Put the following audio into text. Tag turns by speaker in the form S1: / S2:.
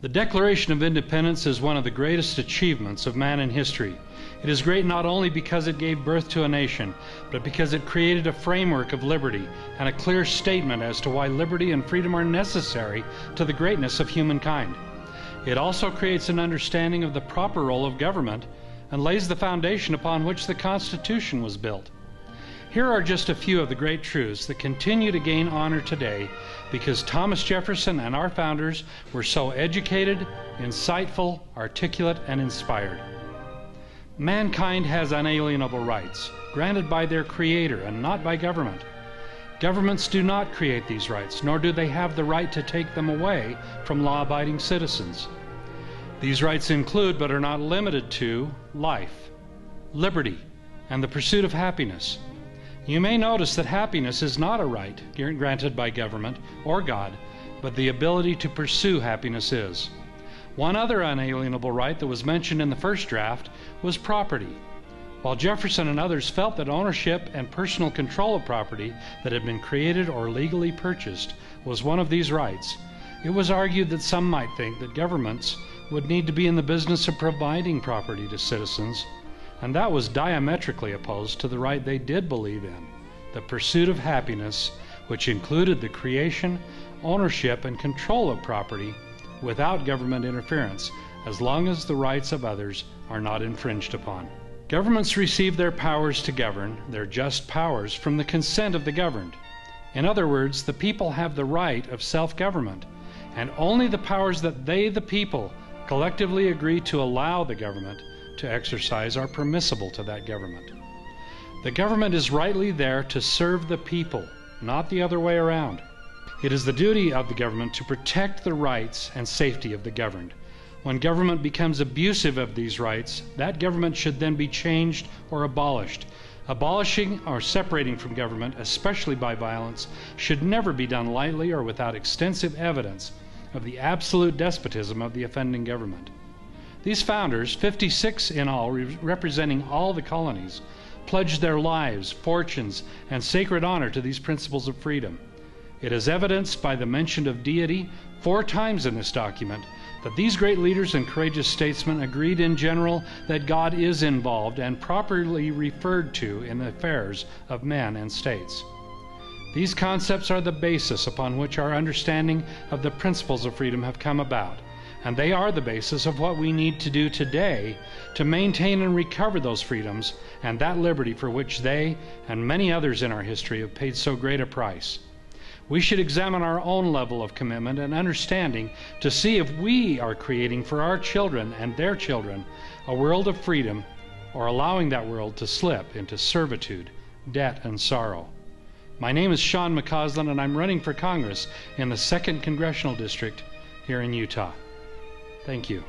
S1: The Declaration of Independence is one of the greatest achievements of man in history. It is great not only because it gave birth to a nation, but because it created a framework of liberty and a clear statement as to why liberty and freedom are necessary to the greatness of humankind. It also creates an understanding of the proper role of government and lays the foundation upon which the Constitution was built. Here are just a few of the great truths that continue to gain honor today because Thomas Jefferson and our founders were so educated, insightful, articulate, and inspired. Mankind has unalienable rights, granted by their Creator and not by government. Governments do not create these rights, nor do they have the right to take them away from law abiding citizens. These rights include, but are not limited to, life, liberty, and the pursuit of happiness. You may notice that happiness is not a right granted by government or God, but the ability to pursue happiness is. One other unalienable right that was mentioned in the first draft was property. While Jefferson and others felt that ownership and personal control of property that had been created or legally purchased was one of these rights, it was argued that some might think that governments would need to be in the business of providing property to citizens and that was diametrically opposed to the right they did believe in the pursuit of happiness, which included the creation, ownership, and control of property without government interference, as long as the rights of others are not infringed upon. Governments receive their powers to govern, their just powers, from the consent of the governed. In other words, the people have the right of self government, and only the powers that they, the people, collectively agree to allow the government to exercise are permissible to that government. The government is rightly there to serve the people, not the other way around. It is the duty of the government to protect the rights and safety of the governed. When government becomes abusive of these rights, that government should then be changed or abolished. Abolishing or separating from government, especially by violence, should never be done lightly or without extensive evidence of the absolute despotism of the offending government. These founders, 56 in all, representing all the colonies, pledged their lives, fortunes, and sacred honor to these principles of freedom. It is evidenced by the mention of deity four times in this document that these great leaders and courageous statesmen agreed in general that God is involved and properly referred to in the affairs of men and states. These concepts are the basis upon which our understanding of the principles of freedom have come about and they are the basis of what we need to do today to maintain and recover those freedoms and that liberty for which they and many others in our history have paid so great a price. We should examine our own level of commitment and understanding to see if we are creating for our children and their children a world of freedom or allowing that world to slip into servitude, debt, and sorrow. My name is Shaun McCausland, and I'm running for Congress in the 2nd Congressional District here in Utah. Thank you.